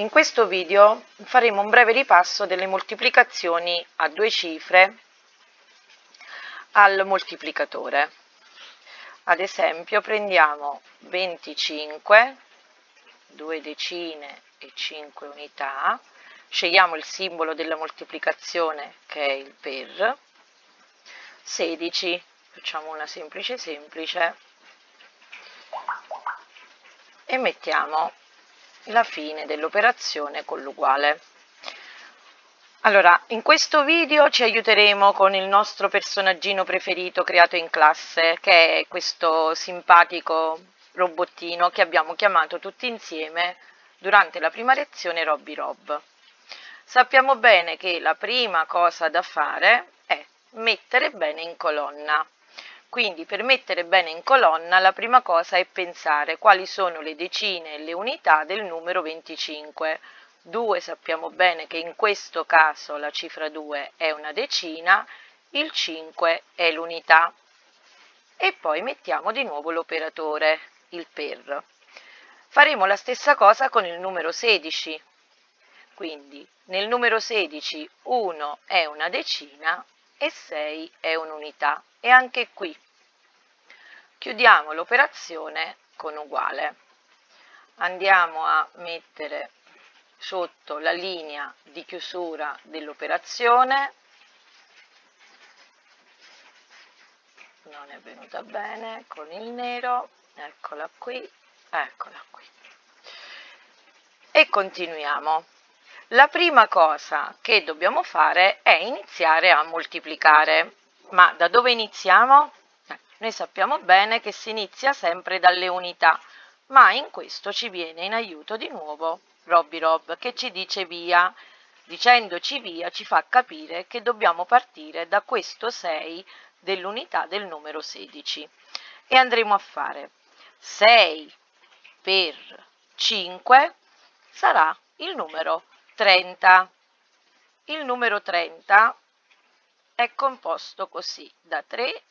In questo video faremo un breve ripasso delle moltiplicazioni a due cifre al moltiplicatore. Ad esempio prendiamo 25, 2 decine e 5 unità, scegliamo il simbolo della moltiplicazione che è il per, 16, facciamo una semplice semplice e mettiamo la fine dell'operazione con l'uguale. Allora, in questo video ci aiuteremo con il nostro personaggino preferito creato in classe, che è questo simpatico robottino che abbiamo chiamato tutti insieme durante la prima lezione Robby Rob. Sappiamo bene che la prima cosa da fare è mettere bene in colonna. Quindi per mettere bene in colonna la prima cosa è pensare quali sono le decine e le unità del numero 25. 2 sappiamo bene che in questo caso la cifra 2 è una decina, il 5 è l'unità. E poi mettiamo di nuovo l'operatore, il per. Faremo la stessa cosa con il numero 16. Quindi nel numero 16 1 è una decina e 6 è un'unità e anche qui chiudiamo l'operazione con uguale. Andiamo a mettere sotto la linea di chiusura dell'operazione non è venuta bene con il nero eccola qui eccola qui e continuiamo la prima cosa che dobbiamo fare è iniziare a moltiplicare. Ma da dove iniziamo? Noi sappiamo bene che si inizia sempre dalle unità, ma in questo ci viene in aiuto di nuovo Robby Rob che ci dice via. Dicendoci via ci fa capire che dobbiamo partire da questo 6 dell'unità del numero 16 e andremo a fare 6 per 5 sarà il numero 30. Il numero 30 è composto così da 3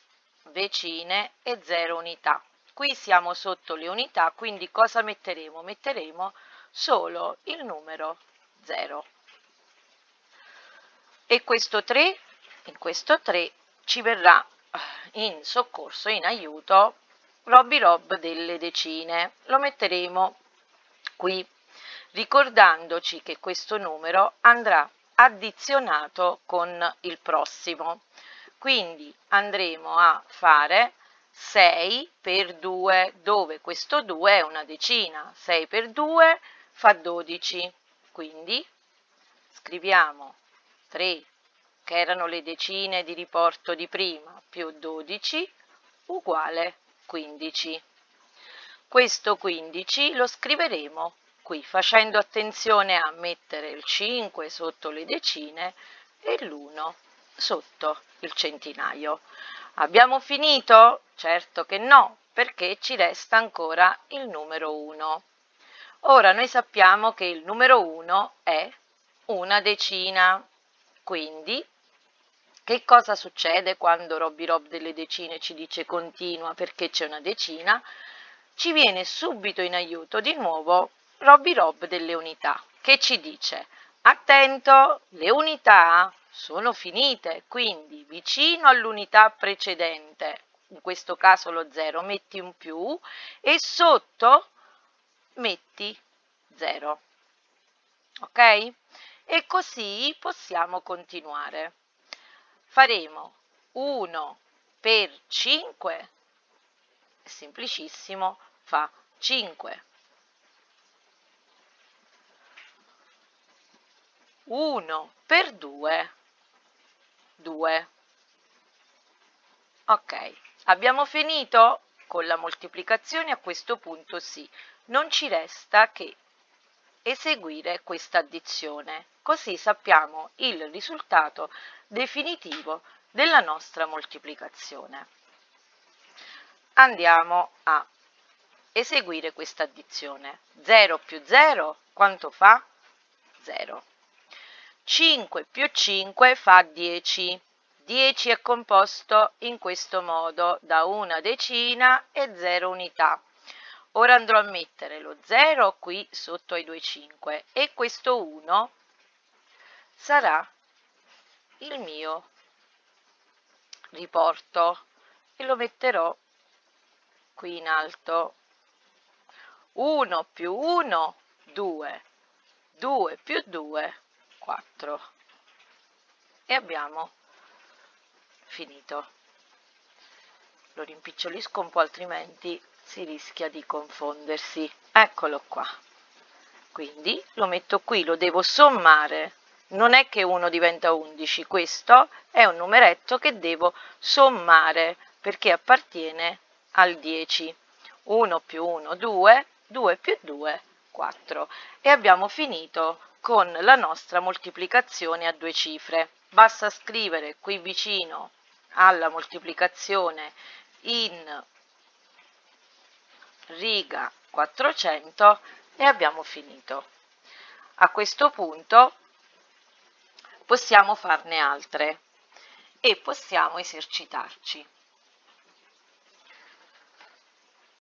decine e 0 unità. Qui siamo sotto le unità, quindi cosa metteremo? Metteremo solo il numero 0. E questo 3, in questo 3 ci verrà in soccorso, in aiuto, Robby Rob delle decine. Lo metteremo qui ricordandoci che questo numero andrà addizionato con il prossimo. Quindi andremo a fare 6 per 2, dove questo 2 è una decina. 6 per 2 fa 12. Quindi scriviamo 3, che erano le decine di riporto di prima, più 12, uguale 15. Questo 15 lo scriveremo qui facendo attenzione a mettere il 5 sotto le decine e l'1 sotto il centinaio. Abbiamo finito? Certo che no, perché ci resta ancora il numero 1. Ora noi sappiamo che il numero 1 è una decina, quindi che cosa succede quando Robby Rob delle decine ci dice continua perché c'è una decina? Ci viene subito in aiuto di nuovo Robby Rob delle unità, che ci dice attento, le unità sono finite, quindi vicino all'unità precedente, in questo caso lo 0, metti un più e sotto metti 0. Ok? E così possiamo continuare. Faremo 1 per 5, è semplicissimo, fa 5. 1 per 2, 2. Ok, abbiamo finito con la moltiplicazione a questo punto sì. Non ci resta che eseguire questa addizione, così sappiamo il risultato definitivo della nostra moltiplicazione. Andiamo a eseguire questa addizione. 0 più 0 quanto fa? 0. 5 più 5 fa 10. 10 è composto in questo modo da una decina e 0 unità. Ora andrò a mettere lo 0 qui sotto ai 2,5 e questo 1 sarà il mio riporto e lo metterò qui in alto. 1 più 1, 2, 2 più 2, 4 e abbiamo finito. Lo rimpicciolisco un po' altrimenti si rischia di confondersi. Eccolo qua. Quindi lo metto qui, lo devo sommare. Non è che 1 diventa 11, questo è un numeretto che devo sommare perché appartiene al 10. 1 più 1, 2, 2 più 2, 4. E abbiamo finito con la nostra moltiplicazione a due cifre. Basta scrivere qui vicino alla moltiplicazione in riga 400 e abbiamo finito. A questo punto possiamo farne altre e possiamo esercitarci.